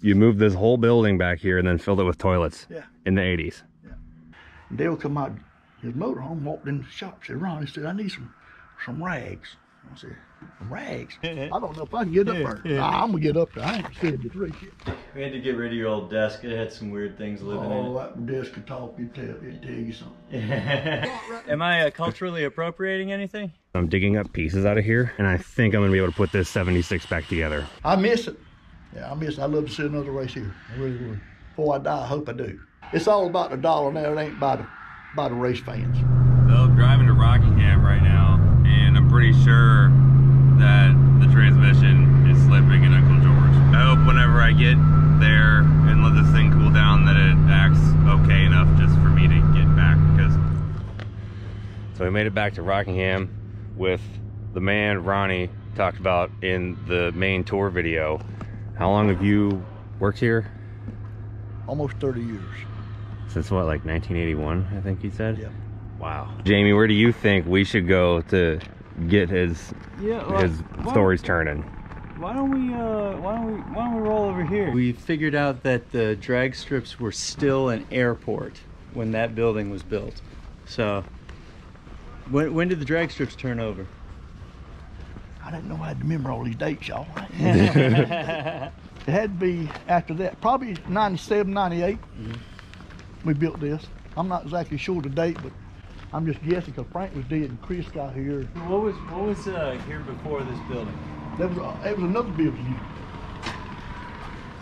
you moved this whole building back here and then filled it with toilets Yeah. in the 80s. Yeah. Dale come out his motorhome, walked in the shop, said, Ron, he said, I need some some rags. I said, rags? I don't know if I can get up there. Nah, I'm gonna get up there. I ain't scared to drink it. We had to get rid of your old desk. It had some weird things living Oh, in it. Oh, that desk could talk, it tell, it tell you something. in. Am I uh, culturally appropriating anything? I'm digging up pieces out of here and I think I'm gonna be able to put this 76 back together. I miss it. Yeah, I miss. I'd love to see another race here. I really would. Before I die, I hope I do. It's all about the dollar now. It ain't by the by the race fans. So I'm driving to Rockingham right now, and I'm pretty sure that the transmission is slipping in Uncle George. I hope whenever I get there and let this thing cool down that it acts okay enough just for me to get back because. So we made it back to Rockingham with the man Ronnie talked about in the main tour video. How long have you worked here? Almost 30 years. Since what, like 1981, I think he said? Yeah. Wow. Jamie, where do you think we should go to get his Yeah. his stories turning? Why don't we? Uh, why don't we? Why don't we roll over here? We figured out that the drag strips were still an airport when that building was built. So, when when did the drag strips turn over? I didn't know I had to remember all these dates, y'all. it had to be after that, probably 97, 98. We built this. I'm not exactly sure the date, but I'm just guessing because Frank was dead and Chris got here. What was what was uh, here before this building? There was, uh, there was another building.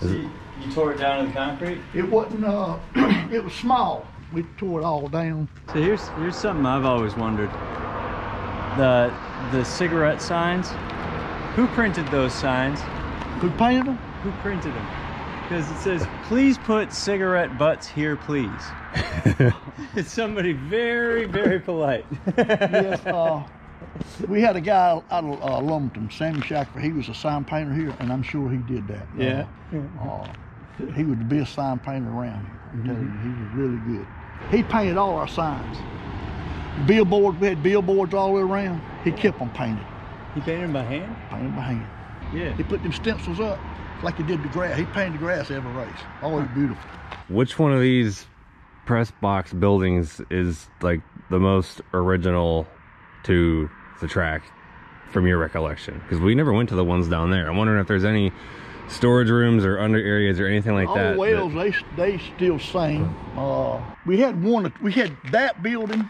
So you, you tore it down to the concrete. It wasn't, uh, it was small. We tore it all down. So here's here's something I've always wondered. The the cigarette signs. Who printed those signs? Who painted them? Who printed them? Because it says, "Please put cigarette butts here, please." it's somebody very very polite. yes, uh, we had a guy out of uh, Lumberton, Sammy Shackford. He was a sign painter here, and I'm sure he did that. Yeah. Uh, uh, he was the best sign painter around here. I'm telling you, he was really good. He painted all our signs. Billboards, we had billboards all the way around. He kept them painted, He painted them by hand. painted by hand. Yeah. He put them stencils up like he did the grass. He painted the grass every race. Always beautiful. Which one of these press box buildings is like the most original to the track from your recollection? Because we never went to the ones down there. I'm wondering if there's any storage rooms or under areas or anything like All that. that- wells, they they still same. Uh, we had one. We had that building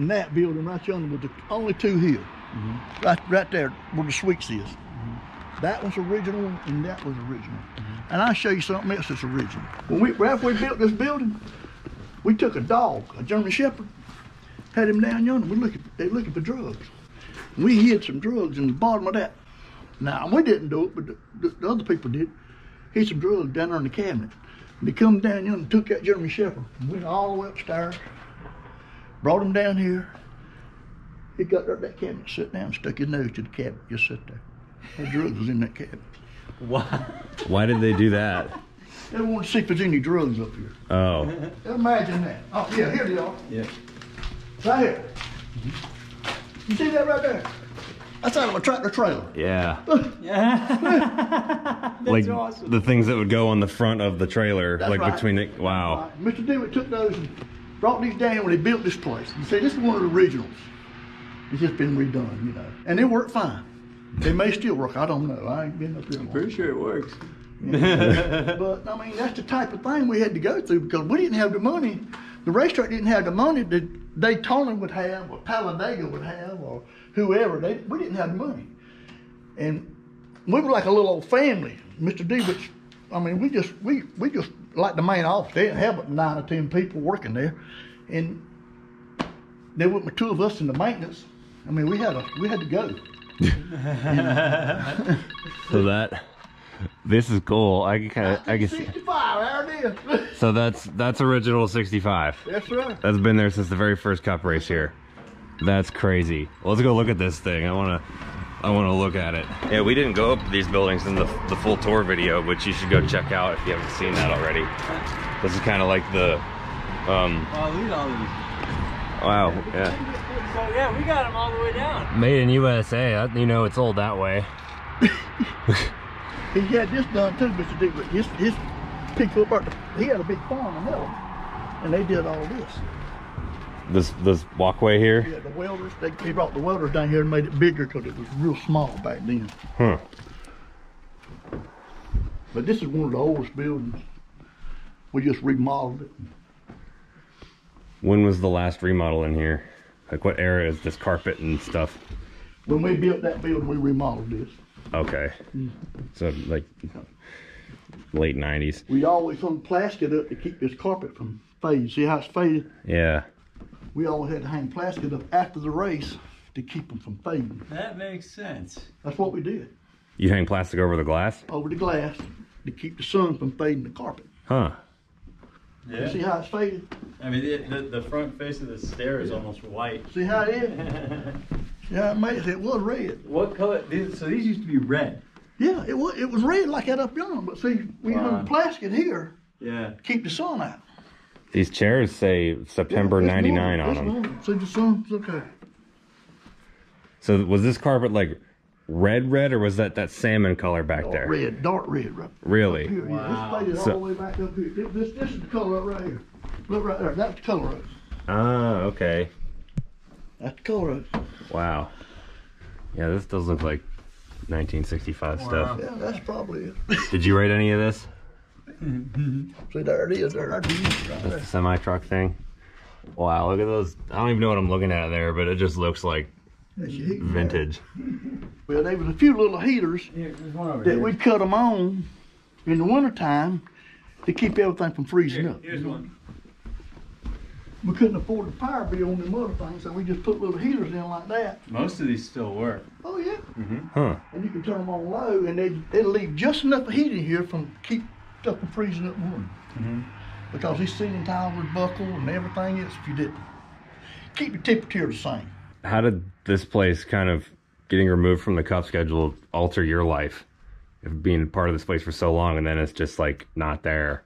and that building right yonder was the only two here. Mm-hmm. Right, right there where the suites is. That was original, and that was original. Mm-hmm. And I'll show you something else that's original. When we after we built this building, we took a dog, a German Shepherd, had him down yonder. We looking, they looking for drugs. We hid some drugs in the bottom of that. Now we didn't do it, but the, the, the other people did. Hid some drugs down there in the cabinet. And they come down yonder and took that German Shepherd. Went all the way upstairs. Brought him down here. He got there at that cabinet, sat down, stuck his nose to the cabinet, just sit there. The drugs was in that cabinet. Why? Why did they do that? They wanted to see if there's any drugs up here. Oh, Imagine that. Oh yeah, here they are. Yeah. Right here. You see that right there? That's out of a tractor trailer. yeah. That's like awesome. the things that would go on the front of the trailer, That's like right. between it. wow. Uh, Mr. DeWitt took those and brought these down when they built this place. He said, this is one of the originals. It's just been redone, you know. And they work fine. They may still work. I don't know. I ain't been up here. I'm pretty sure it works. But I mean, that's the type of thing we had to go through because we didn't have the money. The racetrack didn't have the money that Daytona would have, or Talladega would have, or whoever. They, we didn't have the money, and we were like a little old family. Mr. DeWitt, I mean, we just we we just like the main office. They didn't have but nine or ten people working there, and there were two of us in the maintenance. I mean, we had a we had to go. So that this is cool. I can kind of I can see. 65, there it is. So that's that's original 65. That's right. That's been there since the very first cup race here. That's crazy. Let's go look at this thing. I want to I want to look at it. Yeah, we didn't go up these buildings in the, the full tour video, which you should go check out if you haven't seen that already. This is kind of like the, um, Wow, look at all these. wow, yeah. So yeah, we got them all the way down. Made in USA, that- you know it's old that way. He had this done too, Mr. D, but his, his pickup, art- he had a big farm in Miller, and they did all this. This this walkway here. Yeah, the welders, they, he brought the welders down here and made it bigger because it was real small back then. Huh. But this is one of the oldest buildings. We just remodeled it. When was the last remodel in here? Like what era is this carpet and stuff? When we built that building, we remodeled this. Okay. Mm. So like late nineties. We always hung plastic up to keep this carpet from fading. See how it's faded? Yeah. We always had to hang plastic up after the race to keep them from fading. That makes sense. That's what we did. You hang plastic over the glass? Over the glass to keep the sun from fading the carpet. Huh. You see how it's faded? I mean, the, the, the front face of the stair is almost white. See how it is? Yeah, it made it. It was red. what color? These, so these used to be red. Yeah, it was. It was red like that up yonder. But see, we Wow. hung plastic here Yeah. keep the sun out. These chairs say September Yeah, ninety nine normal, on it's them. normal. See the sun's okay. So was this carpet like red red or was that that salmon color back Dark there? red, dark red, right Really? here. Wow. this faded all the way back up here. This, this, this is the color right here. Look right there. That's the color of it. Ah, okay. That's the color of it. Wow. Yeah, this does look like 1965 stuff. Yeah, that's probably it. Did you write any of this? See, there it is. There, that's it right That's the there. semi truck thing. Wow, look at those. I don't even know what I'm looking at there, but it just looks like That's your heat. vintage. Well, there was a few little heaters Here, there's one over that here. we'd cut them on in the wintertime to keep everything from freezing Here, up. here's one. We couldn't afford the power bill on them other things, so we just put little heaters in like that. Most of these still work. Oh yeah, mm-hmm. Huh. and you can turn them on low, and they they'll leave just enough heat in here from keep stuff from freezing up the winter. Mhm. Because these ceiling tiles would buckle and everything else if you didn't. Keep your temperature the same. How did this place kind of getting removed from the cup schedule alter your life? Of being part of this place for so long and then it's just like not there.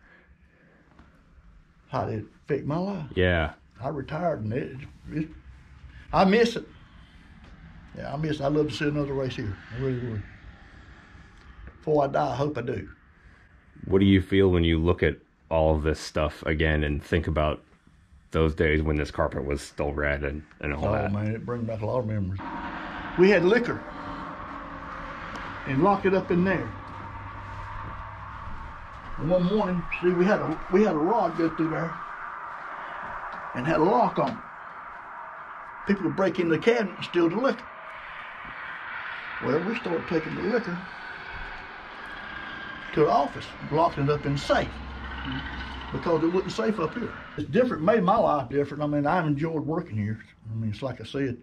How did it affect my life? Yeah. I retired and it, it I miss it. Yeah, I miss it. I'd love to see another race here. I really would. Before I die, I hope I do. What do you feel when you look at all of this stuff again and think about those days when this carpet was still red and, and all Oh that? man, it brings back a lot of memories. We had liquor and locked it up in there. And one morning, see, we had a we had a rod go through there and had a lock on it. People would break into the cabinet and steal the liquor. Well, we started taking the liquor to the office, locking it up in safe because it wasn't safe up here. It's different, made my life different. I mean, I've enjoyed working here. I mean, it's like I said,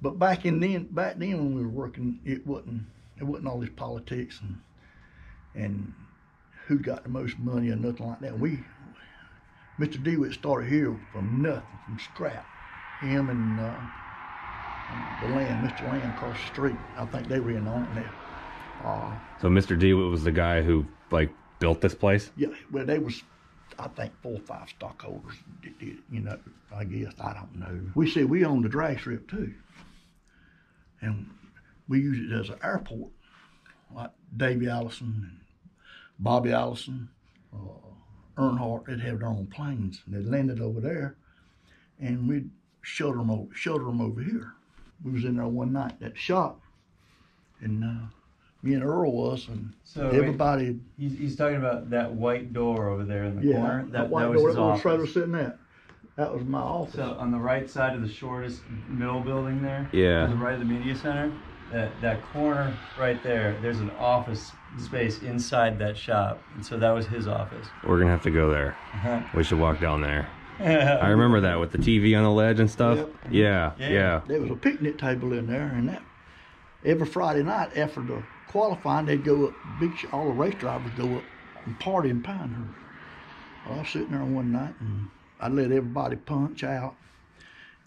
but back in then, back then when we were working, it wasn't, it wasn't all this politics and and who got the most money or nothing like that. We, Mr. DeWitt started here from nothing, from scrap. Him and uh, the land, Mr. Land across the street. I think they were in on it now. Uh, So Mr. DeWitt was the guy who like built this place? Yeah, well, they was, I think, four or five stockholders you know, I guess, I don't know. We said we own the drag strip too. And we use it as an airport, like Davey Allison and Bobby Allison, uh, Earnhardt, they'd have their own planes. And they landed over there and we'd shelter them over, shelter them over here. We was in there one night at the shop and uh, me and Earl was and So wait, everybody he's, he's talking about that white door over there in the yeah, corner. that, That, white that was door his that little trailer sitting at. That was my office. So on the right side of the shortest middle building there, Yeah. to the right of the media center, that that corner right there, there's an office space inside that shop, and so that was his office. We're gonna have to go there. Uh-huh. We should walk down there. I remember that with the TV on the ledge and stuff. Yep. Yeah, Yeah. yeah. there was a picnic table in there, and that every Friday night after the qualifying, they'd go up. Big, all the race drivers go up and party in Pinehurst. Well, I was sitting there one night, and I let everybody punch out.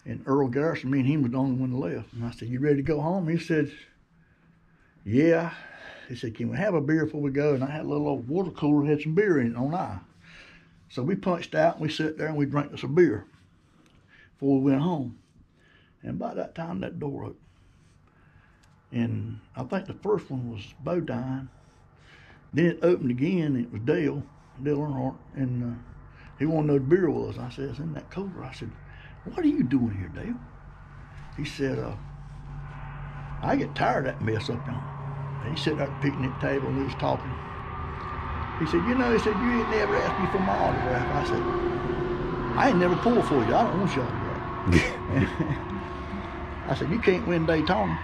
And Earl Garrison, me and him was the only one left. And I said, "You ready to go home?" He said, "Yeah." He said, "Can we have a beer before we go?" And I had a little old water cooler, had some beer in it on ice. So we punched out, and we sat there and we drank us a beer before we went home. And by that time, that door opened. And I think the first one was Bodine. Then it opened again, and it was Dale, Dale Earnhardt, and uh, he wanted to know what the beer was. I said, it's in that cooler. I said, what are you doing here, Dale? He said, uh, I get tired of that mess up there. And he sat at the picnic table and we was talking. He said, you know, he said, you ain't never asked me for my autograph. I said, I ain't never pulled for you. I don't want your autograph. I said, you can't win Daytona.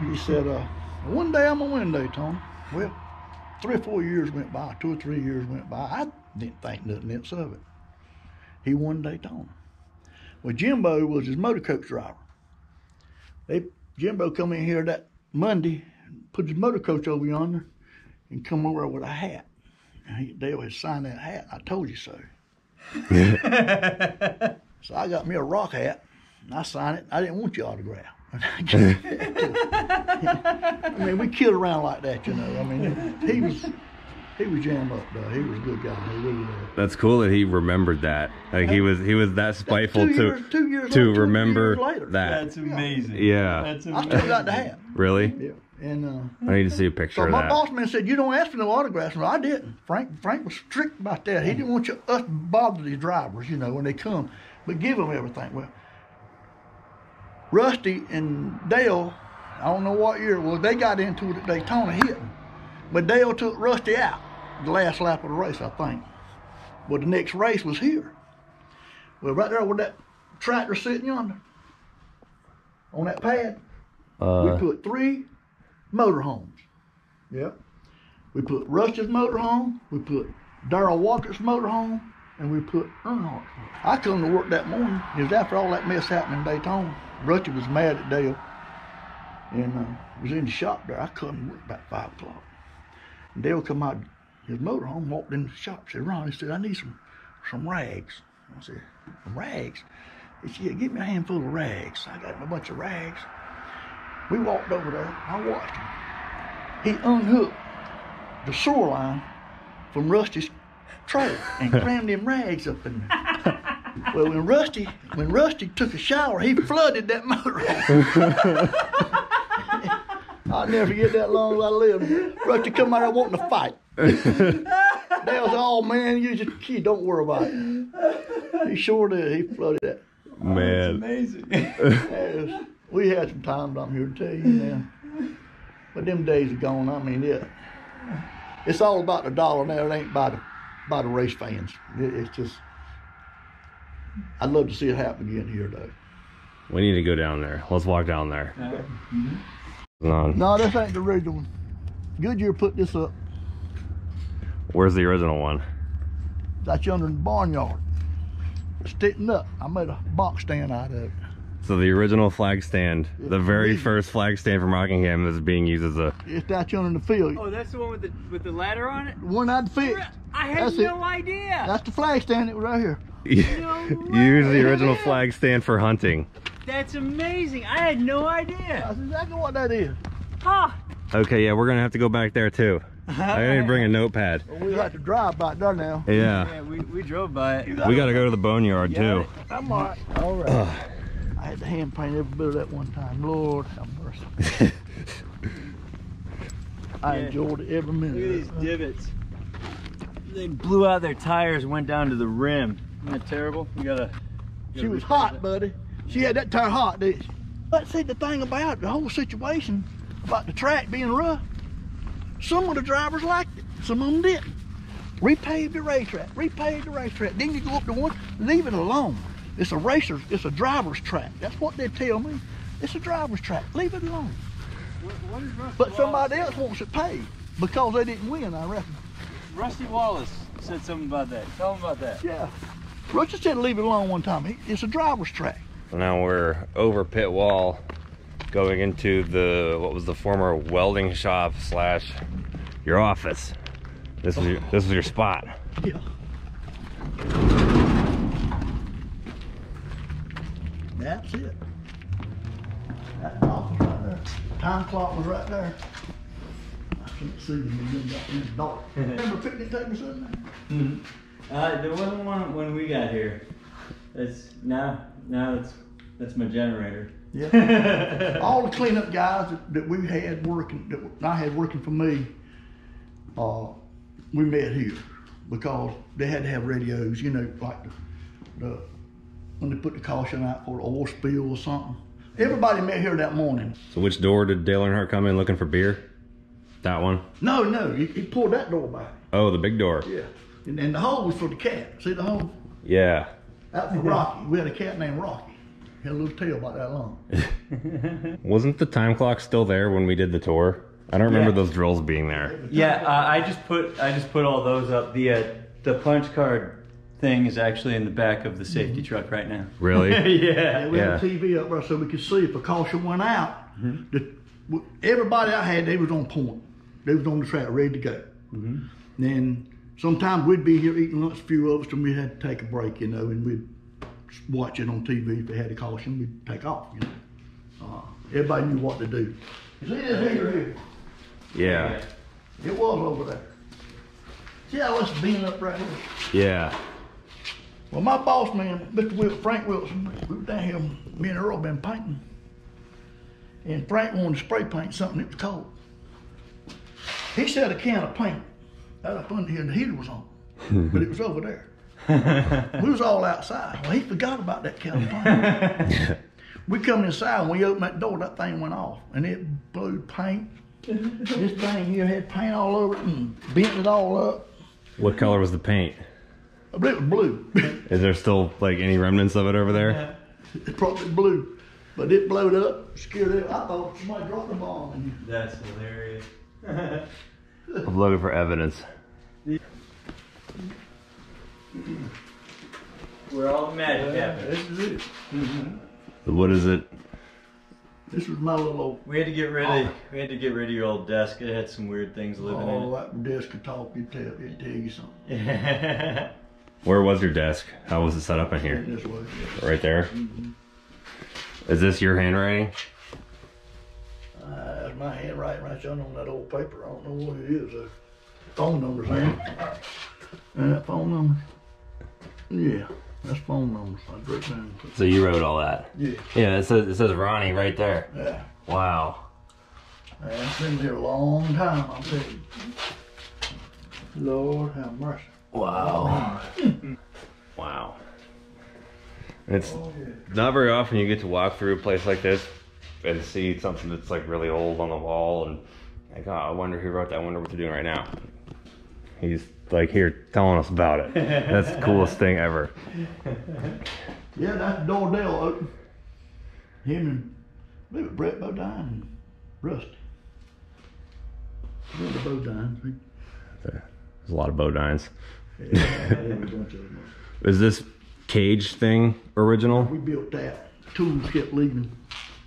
He said, uh, one day I'm going to win Daytona. Well, three or four years went by, two or three years went by. I didn't think nothing else of it. He won Daytona. Well, Jimbo was his motor coach driver. They Jimbo come in here that Monday, put his motor coach over yonder, and come over with a hat. And he, Dale had signed that hat. I told you so. so I got me a rock hat, and I signed it. I didn't want your autograph. I mean, we kid around like that, you know. I mean, he was he was jam up though. He was a good guy. He really was. That's cool that he remembered that. Like he was he was that spiteful two to years, two years to later, two remember years later. that. That's amazing. Yeah. That's I amazing. still got the hat. Really? Yeah, and. uh I need to see a picture So of my that. boss man said, "You don't ask for no autographs." No, I didn't. Frank Frank was strict about that. He didn't want you us to bother the drivers, you know, when they come, but give them everything. Well, Rusty and Dale, I don't know what year it was. They got into it at Daytona hitting, but Dale took Rusty out the last lap of the race, I think. But the next race was here. Well, right there where that tractor sitting yonder, on that pad, we Uh, put three motorhomes. Yep. We put Rusty's motorhome, we put Darrell Walker's motorhome, and we put Earnhardt's. I come to work that morning. It was after all that mess happened in Daytona. Rusty was mad at Dale. And uh, was in the shop there. I to work about 5 o'clock. And Dale come out his motorhome, walked in the shop, said, Ron, he said, I need some some rags. I said, rags? He said, give me a handful of rags. I got him a bunch of rags. We walked over there. I watched him. He unhooked the sewer line from Rusty's trailer and crammed them rags up in there. Well, when Rusty when Rusty took a shower, he flooded that motorhome. I'll never forget that long as I live. Rusty come out there wanting to fight. They was all man, you just kid, don't worry about it. He sure did. He flooded that. man. Amazing. It was- we had some times I'm here to tell you now. But them days are gone. I mean, it, it's all about the dollar now. It ain't by the by the race fans. It, it's just. I'd love to see it happen again here, though. We need to go down there. Let's walk down there. On. No, this ain't the original one. Goodyear put this up. Where's the original one? That's yonder in the barnyard. Sticking up. I made a box stand out of it. So the original flag stand, the very amazing. first flag stand from Rockingham that's being used as a. It's out yonder in the field. Oh, that's the one with the with the ladder on it. One I'd fix. I had That's no it. idea. That's the flag stand that was right here. Use the original flag stand for hunting. That's amazing. I had no idea. That's exactly what that is. Huh. Okay, yeah, we're gonna have to go back there too. I need to bring a notepad. Well, we have to drive back there now. Yeah, Yeah, we, we drove by it. we gotta go to the boneyard Yeah. too. I'm all right. All right. I had to hand paint every bit of that one time. Lord have mercy. I Yeah. enjoyed it every minute. Look at these divots. They blew out their tires, went down to the rim. Isn't that terrible? You gotta. you She gotta was hot, it. buddy. She had that tire hot, did she? But see, the thing about the whole situation, about the track being rough, some of the drivers liked it, some of them didn't. Repave the racetrack, repave the racetrack. Then you go up to one, leave it alone. It's a racer's, it's a driver's track. That's what they tell me. It's a driver's track. Leave it alone. What, what is But somebody Wallace? else wants it paid because they didn't win, I reckon. Rusty Wallace said something about that. Tell him about that. Yeah. Roger said leave it alone one time. It's a driver's track. So now we're over pit wall, going into the what was the former welding shop slash your office. This was your, this was your spot. Yeah. That's it. That office right there. Time clock was right there. I can't see them when they got in the dark. Remember picnic table sitting there? Mm-hmm. Uh, there wasn't one when we got here. It's now now it's that's my generator. Yeah. All the cleanup guys that, that we had working, that I had working for me, uh, we met here because they had to have radios, you know, like the, the when they put the caution out for the oil spill or something. Everybody met here that morning. So which door did Dale Earnhardt come in looking for beer? That one? No, no, he, he pulled that door back. Oh, the big door. Yeah. And, and the hole was for the cat. See the hole? Yeah. Out for Rocky. We had a cat named Rocky. He had a little tail about that long. Wasn't the time clock still there when we did the tour? I don't remember Yeah. those drills being there. Yeah, uh, I just put I just put all those up. The uh, the punch card thing is actually in the back of the safety truck right now. Really? Yeah, yeah. we had a TV up there so we could see if a caution went out. The, everybody I had, they was on point. They was on the track, ready to go. Then sometimes we'd be here eating lunch, a few of us, and we had to take a break, you know, and we'd watch it on TV. If they had a caution, we'd take off, you know. Uh, everybody knew what to do. You see this here, here? Yeah. It was over there. See how it's being up right here? Yeah. Well, my boss man, Mr. Wil- Frank Wilson, we were down here, me and Earl been painting. And Frank wanted to spray paint something that was cold. He said a can of paint out up under here and the heater was on, but it was over there. We was all outside. Well, he forgot about that can of we come inside and we opened that door, that thing went off and it blew paint. this thing here had paint all over it and bent it all up. What color was the paint? But it was blue. Is there still like any remnants of it over there? It's probably blue, but it blowed up, scared it. I thought somebody dropped a bomb. in That's hilarious. I'm looking for evidence. Where all the magic here. happens. This is it. What is it? This was my little old. We had to get rid of we had to get rid of your old desk. It had some weird things living Oh, that desk could talk. You tell, it tell you something. Where was your desk? How was it set up in here? In this way. Right there. Is this your handwriting? Uh, that's my handwriting right on that old paper. I don't know what it is. Uh, phone numbers, man. that phone number. Yeah, that's phone numbers. I wrote down. So you wrote all that? Yeah, Yeah, it says it says Ronnie right there. yeah. Wow. I've been here a long time. I'll tell you. Lord have mercy. Wow. Oh, wow. It's Oh yeah. not very often you get to walk through a place like this and see something that's like really old on the wall and like, oh, I wonder who wrote that. I wonder what they're doing right now. He's like here telling us about it. That's the coolest thing ever. Yeah, that's the door Dale opened. Him and I believe it Brett Bodine and Rusty. Brett Bodine. There's a lot of Bodines. Yeah, a bunch of them. Is this cage thing original? We built that. Tools kept leaving.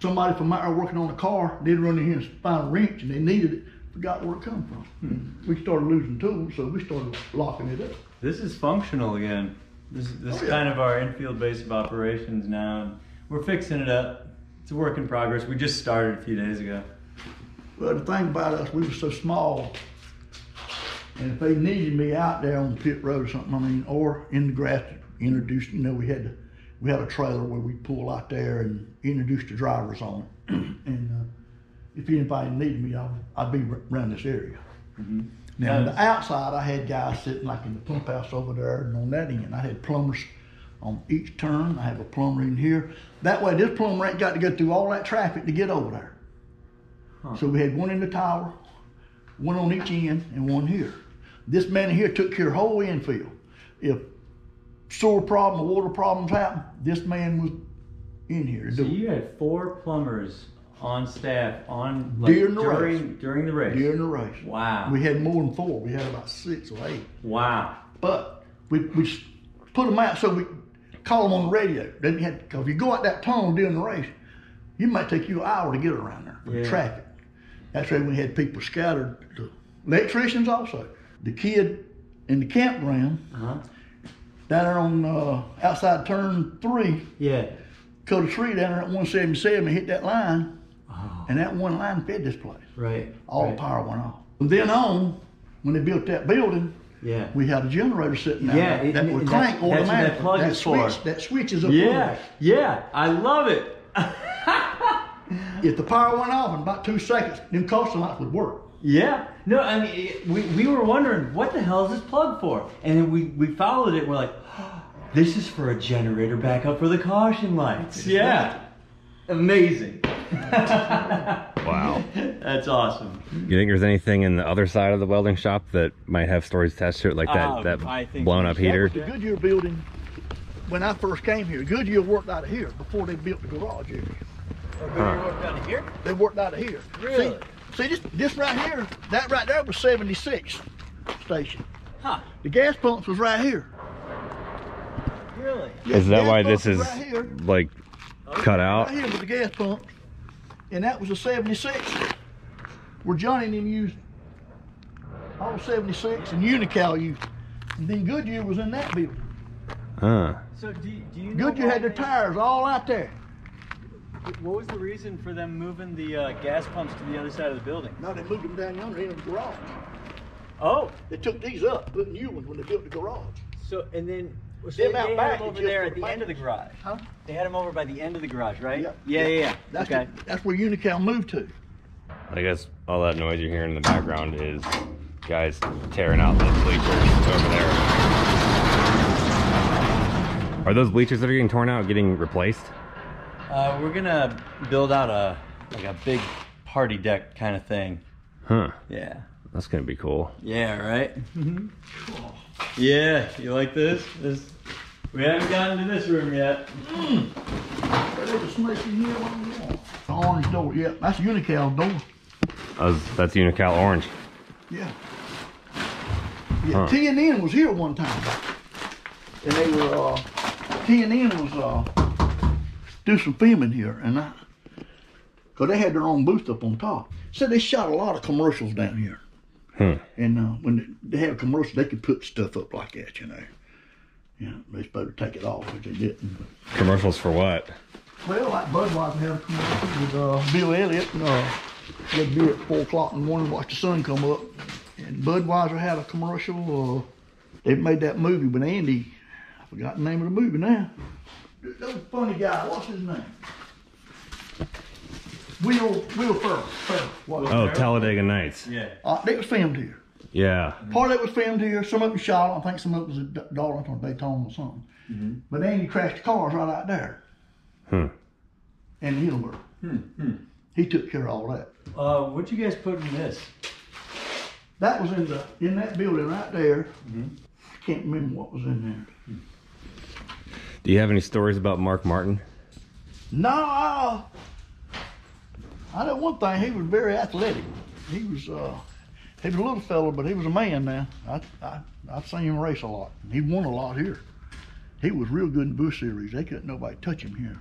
Somebody from there working on the car did run in here and find a wrench and they needed it. Forgot where it come from. We started losing tools, so we started locking it up. this is functional again. This is this Oh, is yeah. kind of our infield base of operations now. We're fixing it up. It's a work in progress. We just started a few days ago. Well, the thing about us, we were so small, and if they needed me out there on the pit road or something, I mean, or in the grass, introduce, you know, we had to, we had a trailer where we pull out there and introduce the drivers on it. and uh, if anybody needed me, I'd, I'd be around this area. Mm-hmm. Now, on the outside, I had guys sitting like in the pump house over there, and on that end, I had plumbers on each turn. I have a plumber in here. That way, this plumber ain't got to go through all that traffic to get over there. So we had one in the tower, one on each end, and one here. This man here took care of whole infield. If sewer problem or water problems happen, this man was in here So you had four plumbers on staff on like, During the during race. during the race. during the race. Wow. We had more than four. We had about six or eight. wow. But we, we put them out so we call them on the radio. Then you had because if you go out that tunnel during the race, you might take you an hour to get around there with Yeah. traffic. That's why we had people scattered. The electricians also. The kid in the campground Uh-huh. down there on uh, outside turn three Yeah. cut a tree down there at 177 and hit that line, Oh, and that one line fed this place. right. All right. the power went off. From then on, when they built that building, Yeah. we had a generator sitting there Yeah, that, it- that it- would crank that automatically. plug that is for. that switch is up Yeah. Yeah. I love it. If the power went off in about two seconds, them caution lights would work. Yeah. No, I mean, it- we, we were wondering what the hell is this plug for? And then we, we followed it. And we're like, this is for a generator backup for the caution lights. Yeah. Amazing. Wow. That's awesome. You think there's anything in the other side of the welding shop that might have stories attached to it, like that Um, that blown we up should- heater? The Goodyear building, when I first came here, Goodyear worked out of here before they built the garage area. Down here? They worked out of here. Really? See, see this, this right here, that right there was 76 station. Huh. The gas pumps was right here. Really? Yeah, Is that why this is right here? like cut out? Right here with the gas pumps, and that was a 76 where Johnny and them used all 76 and Unocal used. And then Goodyear was in that building. Huh. So do, you- do you know Goodyear had their tires all out there. What was the reason for them moving the uh, gas pumps to the other side of the building? Now they moved them down yonder in the garage. Oh, They took these up, put new ones when they built the garage. so and then so Them they out had back them over there at the the end of the garage. Huh? They had them over by the end of the garage, right? Yeah. Yeah, yeah, yeah. That's okay. the, that's where Unocal moved to. I guess all that noise you're hearing in the background is guys tearing out the bleachers over there. Are those bleachers that are getting torn out getting replaced? Uh, we're gonna build out a like a big party deck kind of thing. Huh. Yeah. That's gonna be cool. Yeah. Right. Yeah. You like this? This. We haven't gotten to this room yet. There's a snake in here on the orange door, yeah, that's Unocal door. That's, that's Unocal Orange. Yeah. Yeah, Huh. T and N was here one time. And they were, uh, TNN was, uh, do some filming here and I, cause they had their own booth up on top. Said they shot a lot of commercials down here. Hmm. And, uh, when they have commercials, they could put stuff up like that, you know. Yeah, they supposed to take it off, but they didn't. Commercials for what? Well, like Budweiser had a commercial with uh, Bill Elliott. And, uh, they'd be at four o'clock in the morning, watch the sun come up. And Budweiser had a commercial. Uh, they made that movie with Andy. I forgot the name of the movie now. That was a funny guy. What's his name? Will Will Ferrell. Ferrell. What? Oh, Talladega Nights. Yeah. Uh, it was filmed here. Yeah. Part of it was filmed here. Some of it was shot. I think some of it was at D- Darlington or Daytona or something. But Andy crashed the cars right out there. Hmm. And Hillenburg. He took care of all that. Uh, what you guys put in this? That was in the in that building right there. I can't remember what was in there. Do you have any stories about Mark Martin? No, I, I know one thing. He was very athletic. He was uh, he was a little fella, but he was a man. Now I I I've seen him race a lot. He won a lot here. He was real good in Busch series. They couldn't nobody touch him here.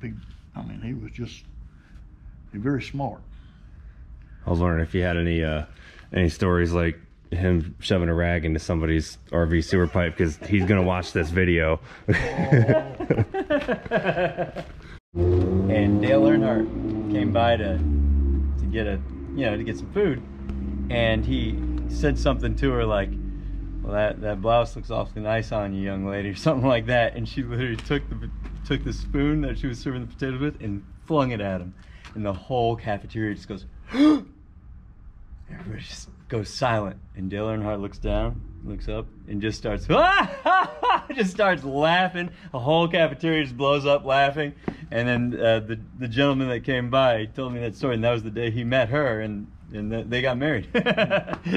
He, I mean, he was just he very smart. I was wondering if you had any uh, any stories like him shoving a rag into somebody's RV sewer pipe because he's gonna watch this video. and Dale Earnhardt came by to to get a you know to get some food, and he said something to her like, "Well, that that blouse looks awfully nice on you, young lady," or something like that. And she literally took the took the spoon that she was serving the potatoes with and flung it at him, and the whole cafeteria just goes. Everybody just goes silent, and Dale Earnhardt looks down, looks up, and just starts just starts laughing. The whole cafeteria just blows up laughing, and then uh, the the gentleman that came by told me that story, and that was the day he met her, and and th- they got married.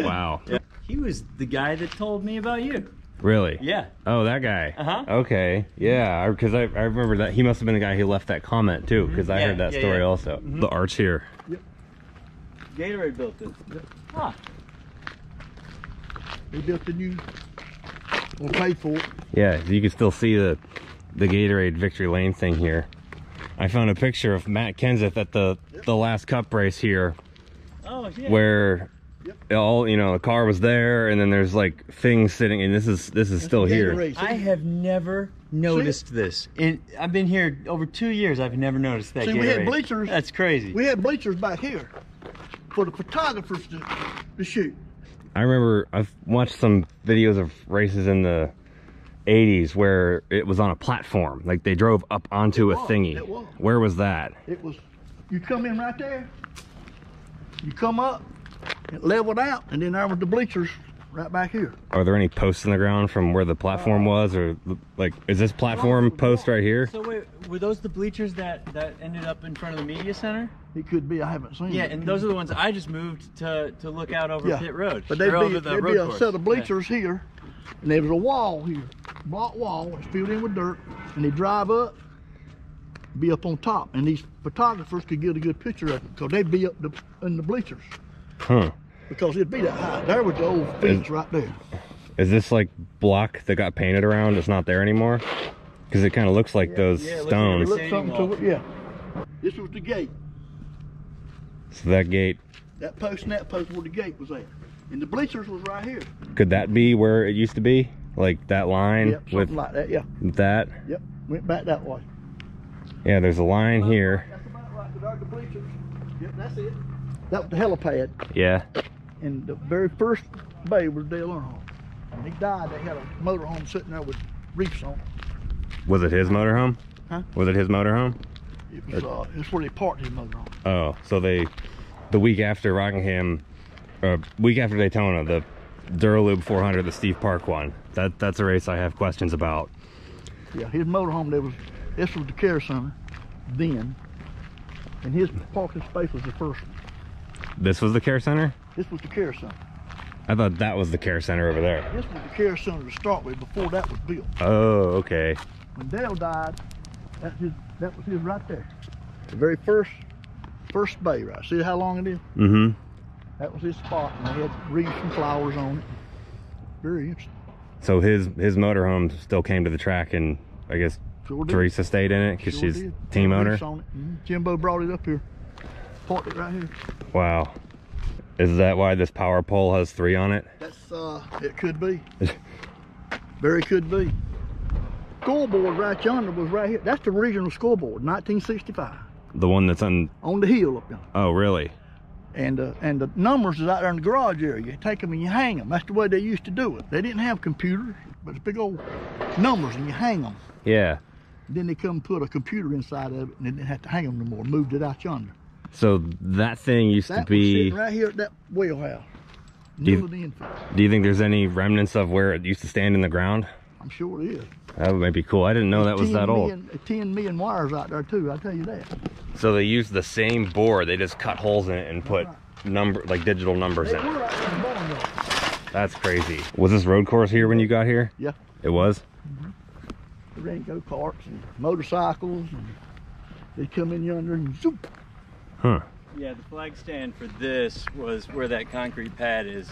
Wow. Yeah. He was the guy that told me about you. Really? Yeah. Oh, that guy. Uh-huh. Okay. Yeah, because I, I remember that he must have been the guy who left that comment too, because I Yeah, heard that yeah, story yeah. also. The arch here. Yep. Gatorade built it. Huh. They built the new. Well, paid for it. Yeah, you can still see the the Gatorade Victory Lane thing here. I found a picture of Matt Kenseth at the the last Cup race here, Oh yeah. where all you know the car was there, and then there's like things sitting, and this is this is still here. Gatorade. I have never noticed this. In I've been here over two years. I've never noticed that. See, we had Gatorade. bleachers. That's crazy. We had bleachers back here for the photographers to, to shoot. I remember I've watched some videos of races in the 80s where it was on a platform, like they drove up onto It a was, thingy. it was. Where was that? It was, you come in right there, you come up, It leveled out, and then there was the bleachers right back here. Are there any posts in the ground from where the platform uh, was, or like is this platform post right here? So wait, were those the bleachers that that ended up in front of the media center? It could be. I haven't seen. Yeah, it. and those are the ones I just moved to to look out over Yeah. Pit Road. But there'd be, over the there'd road be a course. set of Yeah. bleachers here, and there was a wall here, block wall, it's filled in with dirt, and they drive up, be up on top, and these photographers could get a good picture of it, because they'd be up the, in the bleachers, Huh. because it'd be that high. There was the old fence right there. Is this like block that got painted around? It's not there anymore? Because it kind of looks like those yeah, it looks like stones. it's- Look something to it, yeah. This was the gate. so that gate, That post and that post where the gate was at. And the bleachers was right here. could that be where it used to be? Like that line Yep, something with like that, yeah. that? Yep, went back that way. Yeah, there's a line here. That's about right, the bleachers. Yep, that's it. That was the helipad. Yeah. And the very first bay was Dale Earnhardt. When he died, they had a motorhome sitting there with reefs on it. Was it his motorhome? Huh? Was it his motorhome? It was, uh, it's where they parked his motorhome. Oh, so they, the week after Rockingham, uh, week after Daytona, the Duralube 400, the Steve Park one. That that's a race I have questions about. Yeah, his motorhome, there was, this was the care center then. And his parking space was the first one. This was the care center. This was the care center. I thought that was the care center over there. This was the care center to start with before that was built. Oh, okay. When Dale died, that's his, that was his right there. The very first first bay, right? See how long it is? Mm-hmm. That was his spot, and they had wreaths and flowers on it. Very interesting. So his his motorhome still came to the track, and I guess Sure. Teresa stayed in it because Sure she's did. team owner. wreaths on it. Mhm. Jimbo brought it up here. Parked it right here. Wow. Is that why this power pole has three on it? That's uh, it could be. Very could be. Scoreboard right yonder was right here. That's the original scoreboard, 1965, The one that's on. on the hill up there. Oh, really? And uh, and the numbers is out there in the garage area. You take them and you hang them. That's the way they used to do it. They didn't have computers, but it's big old numbers and you hang them. Yeah. Then they come put a computer inside of it and they didn't have to hang them no more. Moved it out yonder. So that thing used That to be. sitting right here at that wheelhouse. Do you- Middle of the infield. Do you think there's any remnants of where it used to stand in the ground? I'm sure it is. That might be cool. I didn't know that was that old. million- 10 million wires out there too, I tell you that. So they use the same bore, They just cut holes in it and put number like digital numbers They in. it. out there in Barnyard. That's crazy. Was this road course here when you got here? Yeah. It was. Mm-hmm. They ran go karts and motorcycles and they come in yonder and zoop. Huh. Yeah, the flag stand for this was where that concrete pad is.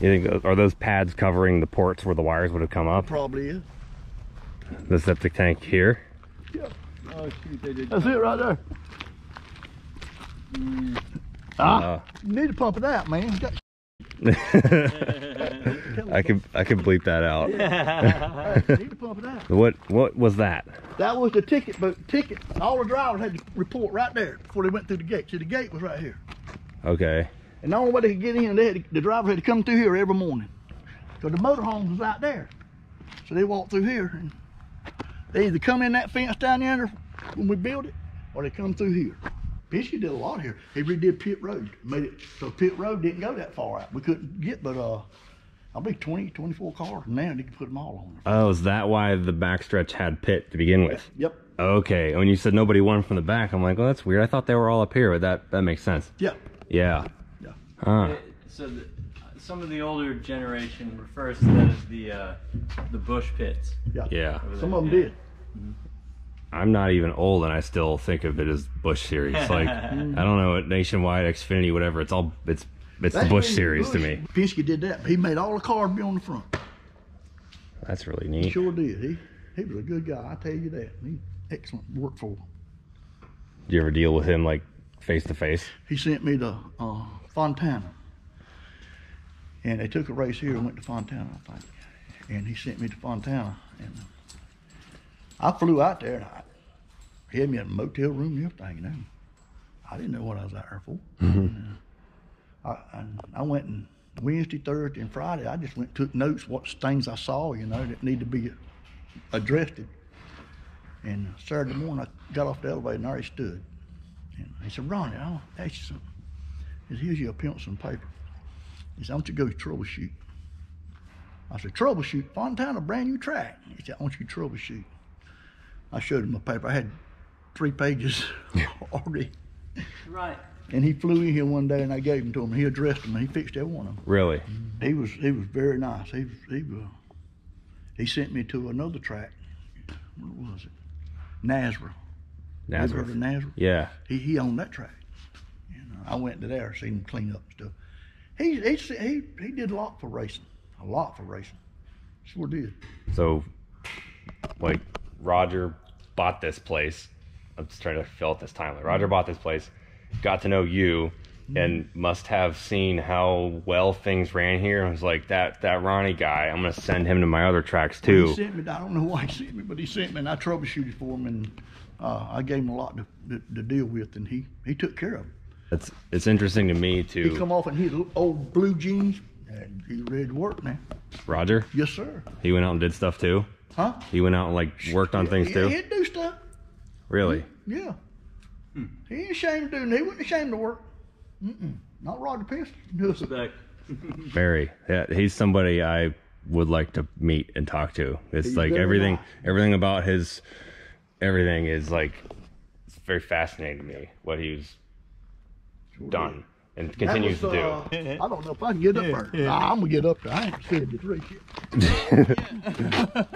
You think uh, are those pads covering the ports where the wires would have come up? Probably is. The septic tank here. Oh shoot, they did. That's it right there. Mm. Ah, Uh, you need to pump it out, man. I can I could bleep that out. you need to pump it out. What what was that? That was the ticket, but ticket. All the drivers had to report right there before they went through the gate. See, the gate was right here. Okay. And the only way they could get in, they had to, the driver had to come through here every morning. Because the motorhomes was out there. So they walked through here. And they either come in that fence down there when we built it, or they come through here. Penske did a lot here. He redid Pit Road. Made it so Pit Road didn't go that far out. We couldn't get but uh I believe 20, 24 cars. And now they can put them all on there. Oh, is that why the backstretch had pit to begin with? Yep. Okay. When you said nobody won from the back, I'm like, well, that's weird. I thought they were all up here, but that that makes sense. Yep. Yeah. Yeah. Huh. So the, some of the older generation refers to that as the uh, the Busch pits. Yeah. Yeah. Some of them yeah. did. I'm not even old, and I still think of it as Busch series. Like I don't know, at Nationwide, Xfinity, whatever. It's all it's it's the That's Busch when series to Busch- me. Penske did that. He made all the cars be on the front. That's really He neat. sure did. He he was a good guy. I tell you that. He excellent work for him. Did you ever deal with him like face to face? He sent me to uh, Fontana, and they took a race here and went to Fontana, I think. And he sent me to Fontana, and I flew out there. And I, he had me in a motel room and everything, you know. I didn't know what I was out there for. And, uh, I, and I went and Wednesday, Thursday, and Friday. I just went and took notes, what things I saw, you know, that need to be addressed. And Saturday morning, I got off the elevator and there he stood. And he said, Ronnie, I'll ask you something. He said, here's your pencil and paper. He said, I want you to go troubleshoot. I said, troubleshoot? Fontana, brand new track. He said, I want you to troubleshoot. I showed him a paper. I had three pages already. Right. And he flew in here one day and I gave them to him. He addressed them and he fixed every one of them. Really? Mm-hmm. He was he was very nice. He was, he was, he sent me to another track. What was it? Nazareth. Ever heard Nazareth. Nazareth? Yeah. He he owned that track. You know, I went to there, seen him clean up and stuff. He he he he did a lot for racing, a lot for racing. Sure did. So, like, Roger bought this place. I'm just trying to fill out this timeline. Roger bought this place, got to know you, and must have seen how well things ran here. I was like, that that Ronnie guy, I'm gonna send him to my other tracks too. He sent me. I don't know why he sent me, but he sent me, and I troubleshooted for him, and uh, I gave him a lot to, to, to deal with, and he he took care of it. It's it's interesting to me He to come off in his old blue jeans, and he ready to work man. Roger. Yes, sir. He went out and did stuff too. Huh? He went out and like worked on things yeah, too. He'd do stuff. Really? Hmm, yeah. He ain't ashamed of doing. He wasn't ashamed to work. Mm-mm. Not Roger Penske. No. Respect. Very. Yeah, he's somebody I would like to meet and talk to. It's He's like very everything, nice. everything about his, everything is like, it's very fascinating to me what he's done and continues was, to do. uh, I don't know if I can get up there. Nah, I'm gonna get up there. I ain't said this race yet.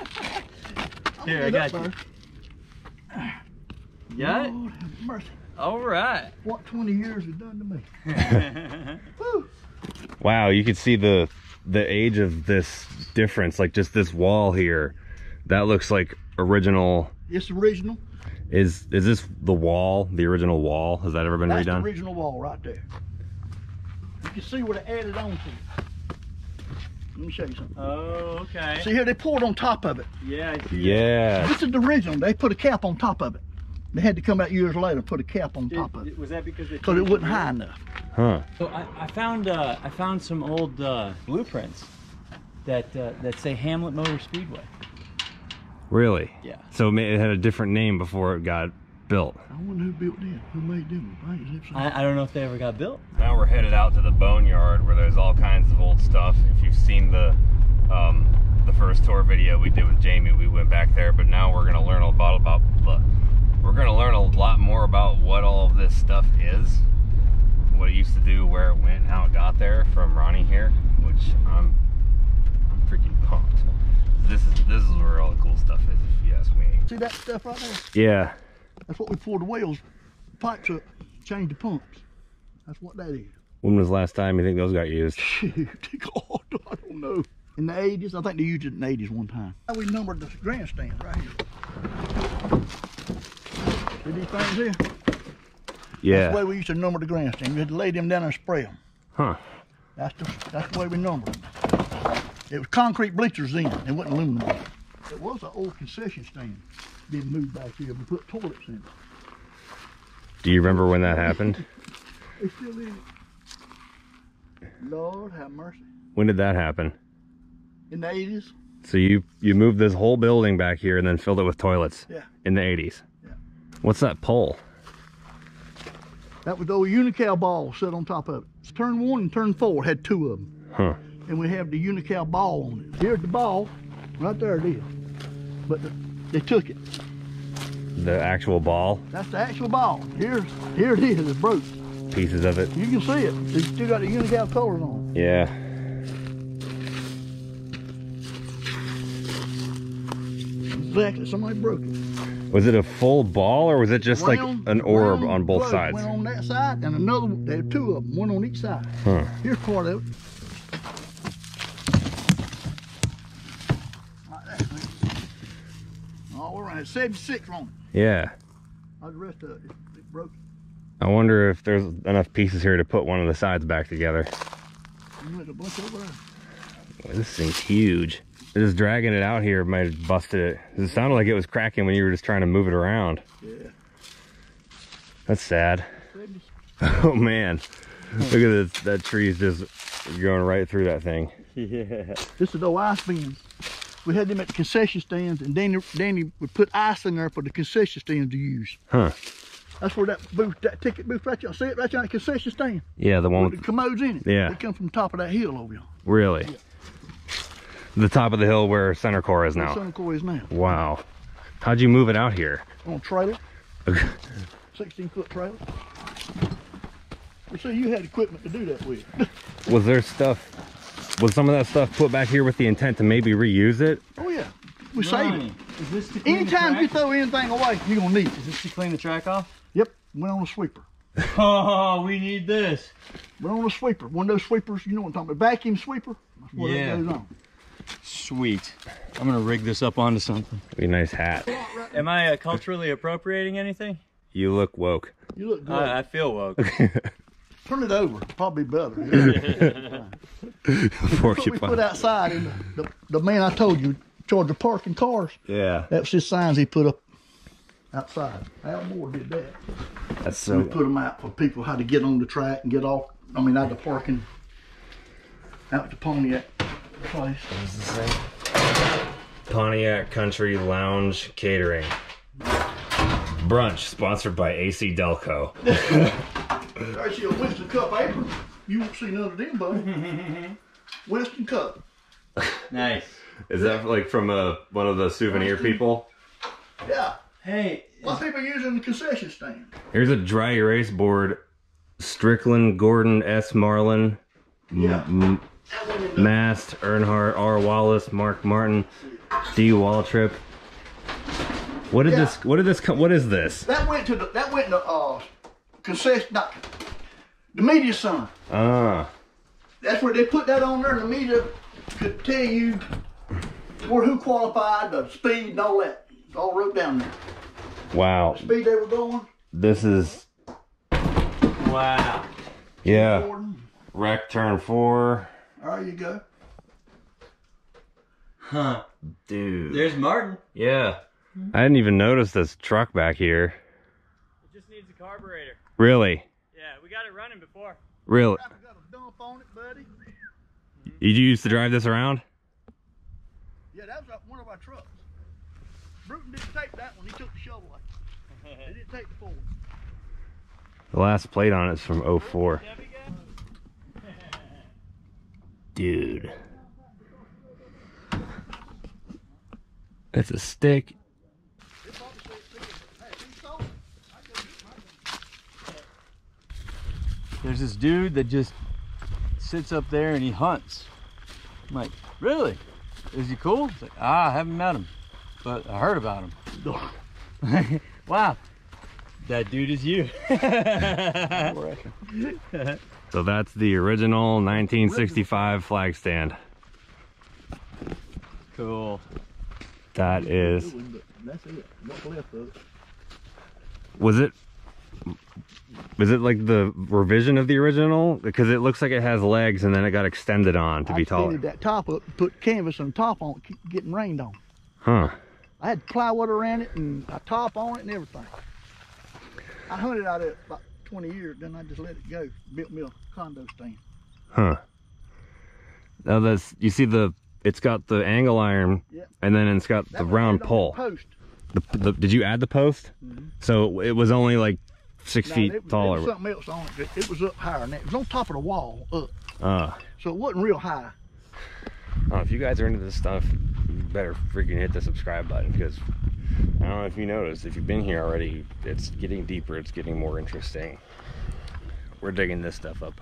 Here, I got you. Got it? Lord have mercy. All right. What 20 years have done to me. Wow, you can see the the age of this difference, like just this wall here. That looks like original. It's original. Is is this the wall, the original wall? Has that ever been That's the redone? original wall right there. You can see what they added on to it. Let me show you something. Oh, okay. See here, they poured on top of it. Yeah. I see Yeah. This is the original. They put a cap on top of it. They had to come out years later and put a cap on Did- top of it was that because they because it wasn't high enough. Huh. So I, I found uh, I found some old uh, blueprints that uh, that say Hamlet Motor Speedway. Really? Yeah. So it ma- it had a different name before it got built. I wonder who built them. Who made them? I ain't never seen I, I don't know if they ever got built. Now we're headed out to the boneyard where there's all kinds of old stuff. If you've seen the um, the first tour video we did with Jamie, we went back there. But now we're gonna learn about about the, we're gonna learn a lot more about what all of this stuff is, what it used to do, where it went, how it got there from Ronnie here, which I'm I'm freaking pumped. This is this is where all the cool stuff is, if you ask me. See that stuff right there? Yeah. That's what we poured the wheels, pipes up, change the pumps. That's what that is. When was the last time you think those got used? Shoot, God, I don't know. In the 80s, I think they used it in the 80s one time. We numbered the grandstand right here. See these things here? Yeah. That's the way we used to number the grandstand. We had to lay them down and spray them. Huh. That's the, that's the way we numbered them. It was concrete bleachers then. It wasn't aluminum. It was an old concession stand being moved back here. We put toilets in it. Do you remember when that happened? They still in it. Lord have mercy. When did that happen? In the 80s? So you you moved this whole building back here and then filled it with toilets Yeah. in the 80s. Yeah. What's that pole? That was the old Unocal ball set on top of it. It's turn one and turn four had two of them. Huh. And we have the Unocal ball on it. Here's the ball. Right there it is. But the, they took it. The actual ball, That's the actual ball. Here's here it is. It's broke. pieces of it. You can see it. It's still got the Unocal colors on Yeah. Exactly. Somebody broke it. Was it a full ball or was it just like an orb on both sides? Went on that side and another. one- There were two of them. One on each side. Huh. Here's part of it. All right, 76 on it. Yeah. How the rest of it, it, it broke. I wonder if there's enough pieces here to put one of the sides back together. There's a bunch over there. Boy, this thing's huge. Just dragging it out here might have busted it. It sounded like it was cracking when you were just trying to move it around. Yeah. That's sad. Oh man. Look at this. That tree's just going right through that thing. Yeah. This is the ice bins. We had them at the concession stands, and Danny, Danny would put ice in there for the concession stands to use. Huh. That's where that booth, that ticket booth right there. See it right there on the concession stand? Yeah, the one With the commodes in it. Yeah. They come from the top of that hill over here. really. The top of the hill where Center Core is Where now. Sun Core is now. Wow. How'd you move it out here? On a trailer, 16 foot trailer. You see, you had equipment to do that with. Was there stuff, was some of that stuff put back here with the intent to maybe reuse it? oh yeah, we save it. Ronnie, Is this to clean Anytime you throw anything away, you're gonna need it. Is this to clean the track off? Yep, went on a sweeper. Oh, we need this. Went on a sweeper. One of those sweepers, you know what I'm talking about? Vacuum sweeper. That's what Yeah. that goes on. Sweet. I'm gonna rig this up onto something. Be a nice hat. Am I uh, culturally appropriating anything? You look woke. You look good. I, I feel woke. Turn it over. Probably better. what we put outside, and the, the, the man I told you, in charge of parking cars, Yeah. that's his signs he put up outside. Al Moore did that. That's so. we put them out for people how to get on the track and get off. I mean, out the parking, out to Pontiac place. Pontiac Country Lounge Catering. Brunch sponsored by AC Delco. There's a Winston Cup apron. You won't see none of them, buddy. Winston Cup. nice. Is that like from a, one of the souvenir people? Yeah. Hey, A lot of people using the concession stand. Here's a dry erase board. Stricklin, Gordon, S. Marlin, Yeah. M- That one in the- Mast, Earnhardt, R. Wallace, Mark Martin, D. Waltrip. What did Yeah. this? What did this? co- What is this? That went to the that went to uh concession not the media center. Ah, That's where they put that on there and the media could tell you where who qualified, the speed and all that. It's all wrote down there. wow. Speed they were going, This is wow. yeah. Gordon. Wreck turn four, There you go. Huh. dude. There's Martin. Yeah. I didn't even notice this truck back here. It just needs a carburetor. Really, Yeah, we got it running before. really. I've got a dump on it, buddy. Did you used to drive this around? Yeah, that was one of our trucks. Bruton didn't take that one. He took the shovel. He didn't take the Ford. The last plate on it's from 04. Dude. It's a stick. It's obviously hey, he sold it. I go get my There's this dude that just sits up there and he hunts. I'm like, really? Is he cool? It's like, ah, I haven't met him, but I heard about him. wow. That dude is you. So that's the original 1965 flag stand. cool. That is. That's it. What's left of it. Was it. Was it like the revision of the original? Because it looks like it has legs and then it got extended on to I be taller. extended that top up, put canvas on top on it, keep getting rained on. Huh. I had plywood around it and a top on it and everything. I hunted out it about 20 years, then I just let it go. Built me a condo stand. Huh. Now that's you see the it's got the angle iron Yep. and then it's got That the round pole. Post. The, the, did you add the post? Mm -hmm. So it was only like six No, feet it was, taller. It was something else on it. but It was up higher than that. It was on top of the wall up. Uh, So it wasn't real high. oh, if you guys are into this stuff, you better freaking hit the subscribe button because I don't know if you noticed. If you've been here already, it's getting deeper. It's getting more interesting. We're digging this stuff up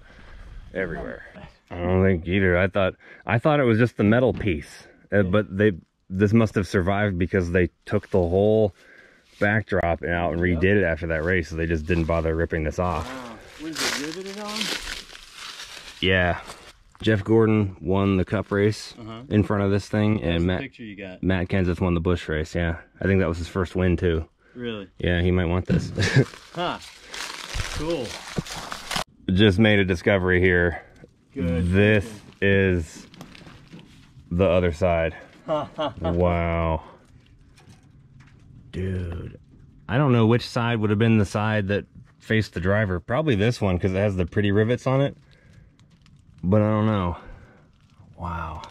everywhere. I don't think either. I thought I thought it was just the metal piece, uh, but they this must have survived because they took the whole backdrop and out and redid it after that race. So they just didn't bother ripping this off. Wow. Is it, riveted on? Yeah, Jeff Gordon won the Cup race Uh-huh. in front of this thing, and Matt picture you got. Matt Kenseth won the Busch race. Yeah, I think that was his first win too. Really? Yeah, he might want this. Huh. Cool. just made a discovery here. Good. This is the other side. wow. Dude. I don't know which side would have been the side that faced the driver. Probably this one because it has the pretty rivets on it. But I don't know. Wow.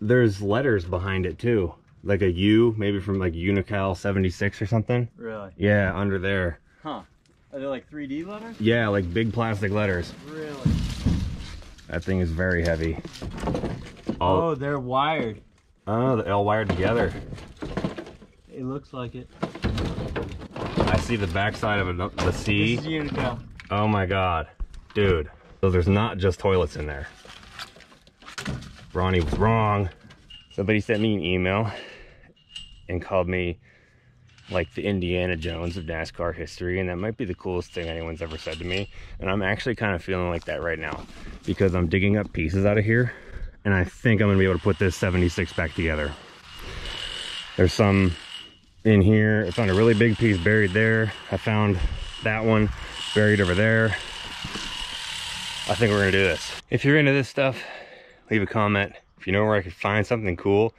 There's letters behind it too. like a U, maybe from like Unocal 76 or something. Really? Yeah, under there. Huh. Are they like 3D letters? Yeah, like big plastic letters. Really? That thing is very heavy. Oh, they're wired. oh, they're all wired together. It looks like it. I see the backside of it, the C. This is Unocal. Oh my god, dude. So there's not just toilets in there. Ronnie was wrong. Somebody sent me an email and called me like the Indiana Jones of NASCAR history, and that might be the coolest thing anyone's ever said to me. And I'm actually kind of feeling like that right now because I'm digging up pieces out of here, and I think I'm gonna be able to put this 76 back together. There's some in here. I found a really big piece buried there. I found that one buried over there. I think we're gonna do this. If you're into this stuff, leave a comment. If you know where I could find something cool,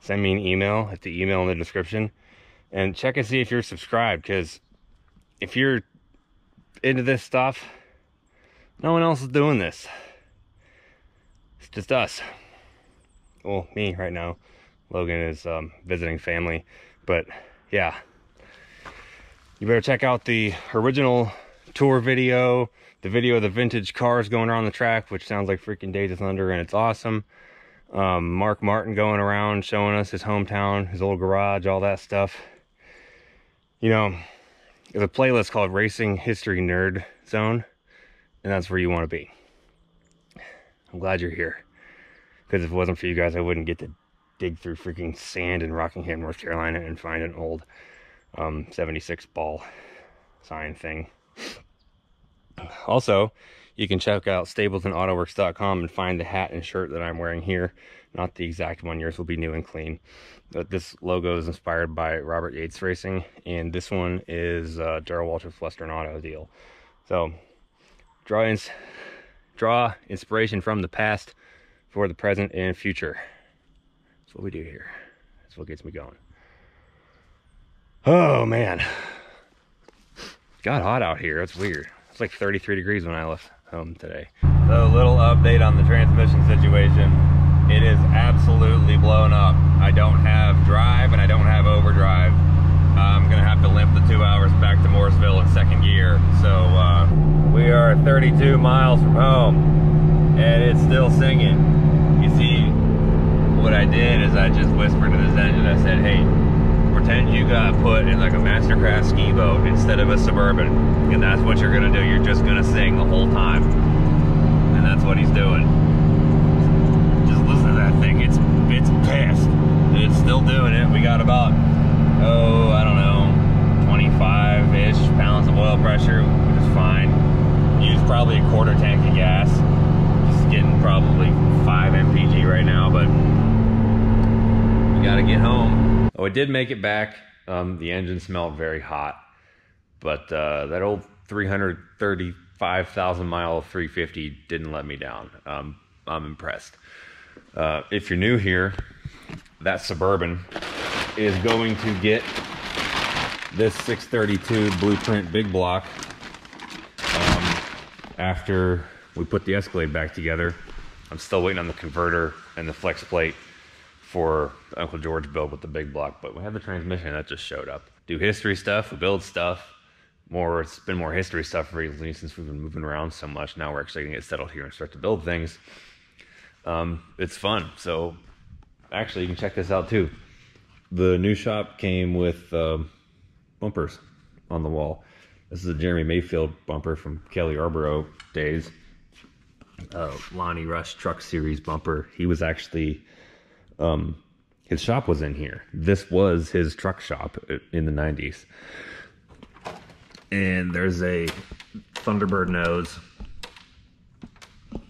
send me an email at the email in the description and check and see if you're subscribed because if you're into this stuff, no one else is doing this. It's just us. Well, me right now. Logan is um, visiting family, but yeah. You better check out the original tour video, the video of the vintage cars going around the track, which sounds like freaking Days of Thunder, and it's awesome. Um, Mark Martin going around showing us his hometown, his old garage, all that stuff. You know, there's a playlist called Racing History Nerd Zone, and that's where you want to be. I'm glad you're here. Because if it wasn't for you guys, I wouldn't get to dig through freaking sand in Rockingham, North Carolina, and find an old um, 76 ball sign thing. Also, you can check out stapletonautoworks.com and find the hat and shirt that I'm wearing here. Not the exact one, yours will be new and clean. But this logo is inspired by Robert Yates Racing, and this one is uh, Darrell Waltrip Western Auto deal. So, draw, ins draw inspiration from the past for the present and future. That's what we do here. That's what gets me going. Oh, man. Got hot out here. It's weird. It's like 33 degrees when I left home today. So little update on the transmission situation. It is absolutely blown up. I don't have drive and I don't have overdrive. I'm gonna have to limp the two hours back to Morrisville in second gear. So uh, we are 32 miles from home and it's still singing. What I did is I just whispered to this engine, I said, hey, pretend you got put in like a Mastercraft ski boat instead of a Suburban. And that's what you're gonna do. You're just gonna sing the whole time. And that's what he's doing. Just listen to that thing. It's it's pissed. It's still doing it. We got about, oh, I don't know, 25-ish pounds of oil pressure, which is fine. Used probably a quarter tank of gas. Just getting probably 5 mpg right now, but we gotta get home. Oh, it did make it back. Um, the engine smelled very hot, but uh, that old 335,000 mile 350 didn't let me down. Um, I'm impressed. Uh, if you're new here, that Suburban is going to get this 632 Blueprint Big Block um, after we put the Escalade back together. I'm still waiting on the converter and the flex plate for Uncle George build with the big block, but we have the transmission that just showed up. Do history stuff, we build stuff. More, it's been more history stuff recently since we've been moving around so much. Now we're actually gonna get settled here and start to build things. Um, it's fun. So actually, you can check this out too. The new shop came with um, bumpers on the wall. This is a Jeremy Mayfield bumper from Cale Yarborough days. Uh, Lonnie Rush Truck Series bumper. He was actually um, his shop was in here. This was his truck shop in the 90s. And there's a Thunderbird nose.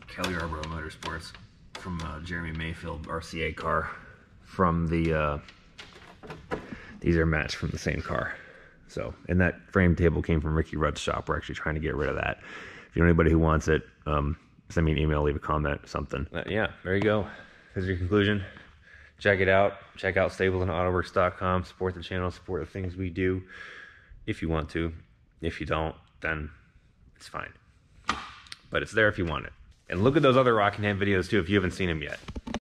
Cale Yarborough Motorsports from uh, Jeremy Mayfield RCA car. From the, uh, these are matched from the same car. So, and that frame table came from Ricky Rudd's shop. We're actually trying to get rid of that. If you know anybody who wants it, um, send me an email, leave a comment, something. Uh, yeah, there you go. Here's your conclusion check it out. Check out stapletonautoworks.com. Support the channel, support the things we do if you want to. If you don't, then it's fine. But it's there if you want it. And look at those other Rockingham videos too if you haven't seen them yet.